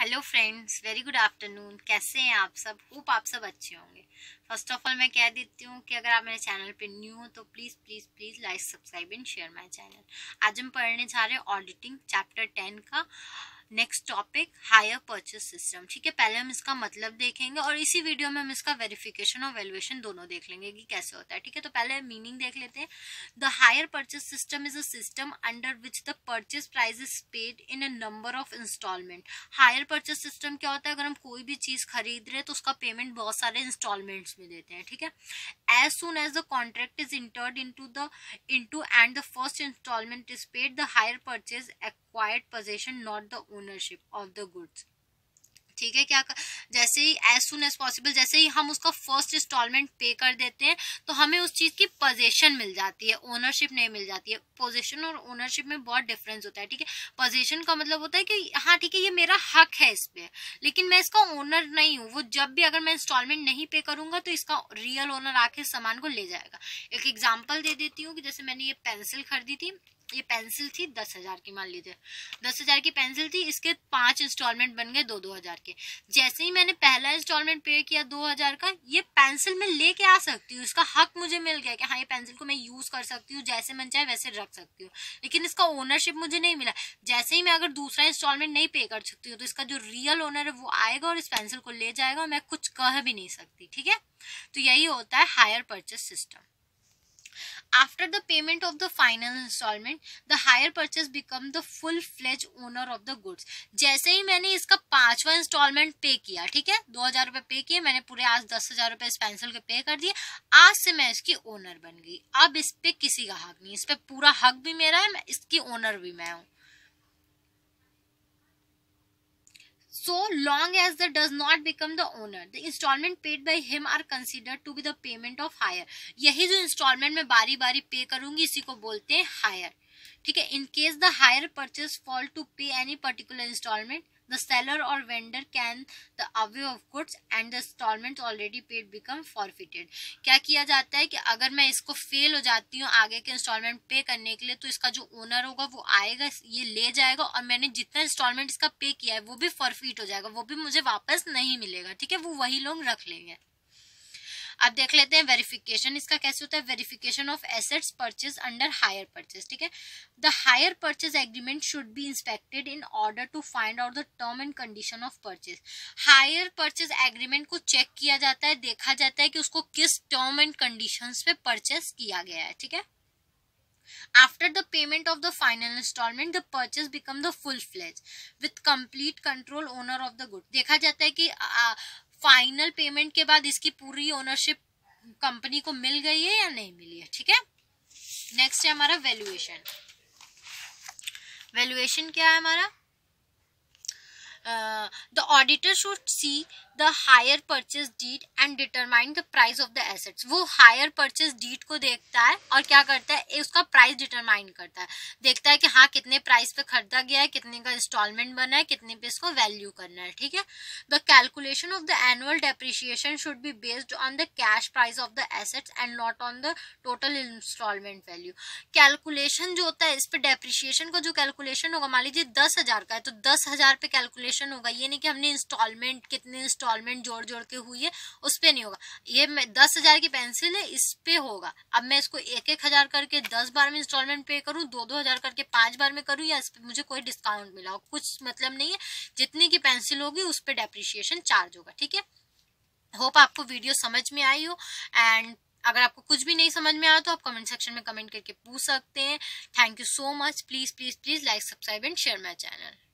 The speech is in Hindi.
Hello friends very good afternoon कैसे हैं आप सब? होप आप सब अच्छे होंगे. फ़र्स्ट ऑफ़ ऑल मैं कह देती हूँ कि अगर आप मेरे चैनल पे न्यू हो तो please please please like subscribe and share my channel आज हम पढ़ने जा रहे हैं ऑडिटिंग चैप्टर टेन का. Next topic hire purchase system ठीक है, पहले हम इसका मतलब देखेंगे और इसी वीडियो में हम इसका वेरिफिकेशन और वैल्यूएशन दोनों देख लेंगे कि कैसे होता है। ठीक है तो पहले मीनिंग देख लेते हैं। The hire purchase system is a system under which the purchase price is paid in a number of instalment hire purchase system क्या होता है? अगर हम कोई भी चीज़ खरीद रहे हैं तो उसका पेमेंट बहुत सारे इंस्टॉलमेंट्स में देते हैं। ठीक है? As soon as the contract is entered in to the two and the first instalment is paid the hire purchase acquired possession, not the ownership of the goods. ठीक है, क्या जैसे ही एज सुन एज पॉसिबल जैसे ही हम उसका फ़र्स्ट इंस्टॉलमेंट पे कर देते हैं तो हमें उस चीज़ की पोजेशन मिल जाती है ओनरशिप नहीं मिल जाती है। पोजेशन और ओनरशिप में बहुत डिफरेंस होता है, ठीक है? पोजेशन का मतलब होता है कि हाँ ठीक है, ये मेरा हक है इस पे, लेकिन मैं इसका ओनर नहीं हूँ। वो जब भी अगर मैं इंस्टॉलमेंट नहीं पे करूँगा तो इसका रियल ओनर आके सामान को ले जाएगा। एक एग्ज़ाम्पल दे देती हूँ कि जैसे मैंने ये पेंसिल खरीदी थी ये पेंसिल थी, दस हज़ार की मान लीजिए। दस हज़ार की पेंसिल थी, इसके पाँच इंस्टॉलमेंट बन गए दो दो हज़ार के। जैसे ही मैंने पहला इंस्टॉलमेंट पे किया दो हज़ार का, ये पेंसिल मैं लेके आ सकती हूँ। इसका हक मुझे मिल गया कि हाँ ये पेंसिल को मैं यूज़ कर सकती हूँ, जैसे मन चाहे वैसे रख सकती हूँ। लेकिन इसका ओनरशिप मुझे नहीं मिला। जैसे ही मैं अगर दूसरा इंस्टॉलमेंट नहीं पे कर सकती हूँ तो इसका जो रियल ओनर है, वो आएगा और इस पेंसिल को ले जाएगा और मैं कुछ कह भी नहीं सकती, ठीक है? तो यही होता है hire purchase system After the payment of the final instalment the hire purchase become the full fledge owner of the goods जैसे ही मैंने इसका पांचवा इंस्टॉलमेंट पे किया, ठीक है? दो हज़ार रुपये पे किए, मैंने पूरे आज दस हज़ार रुपये इस पेंसिल के पे कर दिए। आज से मैं इसकी ओनर बन गई। अब इस पे किसी का हक नहीं, इस पर पूरा हक भी मेरा है इसकी ओनर भी मैं हूँ। So long as the does not become the owner the installment paid by him are considered to be the payment of hire यही जो installment mein बारी बारी pay करूँगी इसी को बोलते हैं hire ठीक है in case the hire purchase fall to pay any particular instalment the seller or vendor can the away of goods and the installment already paid become forfeited. क्या किया जाता है कि अगर मैं इसको फेल हो जाती हूँ आगे के इंस्टॉलमेंट पे करने के लिए तो इसका जो ओनर होगा वो आएगा, ये ले जाएगा और मैंने जितना इंस्टॉलमेंट इसका पे किया है, वो भी फॉरफिट हो जाएगा, वो भी मुझे वापस नहीं मिलेगा, ठीक है? वो वही लोग रख लेंगे। अब देख लेते हैं वेरिफिकेशन इसका कैसे होता है? Verification of assets purchase under hire purchase ठीक है? The hire purchase agreement should be inspected in order to find out the term and condition of purchase hire purchase agreement को चेक किया जाता है देखा जाता है कि उसको किस टर्म एंड कंडीशन पे परचेज किया गया है ठीक है? After the payment of the final installment, the purchase become the full fledged with complete control owner of the good. देखा जाता है कि फाइनल पेमेंट के बाद इसकी पूरी ओनरशिप कंपनी को मिल गई है या नहीं मिली है? ठीक है? नेक्स्ट है हमारा वैल्यूएशन वैल्यूएशन क्या है हमारा? The auditor should see the hire purchase deed and determine the price of the assets वो हायर परचेज डीड को देखता है और क्या करता है? उसका प्राइस डिटरमाइन करता है। देखता है कि हाँ कितने प्राइस पे खरीदा गया है, कितने का इंस्टॉलमेंट बना है, कितने पे इसको वैल्यू करना है, ठीक है? The calculation of the annual depreciation should be based on the cash price of the assets and not on the total instalment value calculation जो होता है, इस पर डेप्रिशिएशन का जो कैलकुलेशन होगा, मान लीजिए दस हज़ार का है तो दस हज़ार पे कैलकुलेशन होगा। ये नहीं कि हमने इंस्टॉलमेंट कितने इंस्टॉल इंस्टॉलमेंट जोड़ जोड़ के हुई है, उस पर नहीं होगा। ये दस हज़ार की पेंसिल है, इस पे होगा। अब मैं इसको एक एक हज़ार करके दस बार में इंस्टॉलमेंट पे करूँ दो दो हज़ार करके पाँच बार में करूँ, या इस पे मुझे कोई डिस्काउंट मिला हो? कुछ मतलब नहीं है। जितनी की पेंसिल होगी, उस पर डेप्रिशिएशन चार्ज होगा, ठीक है? होप आपको वीडियो समझ में आई हो एंड अगर आपको कुछ भी नहीं समझ में आया तो आप कमेंट सेक्शन में कमेंट करके पूछ सकते हैं। Thank you so much please please please like subscribe and share my channel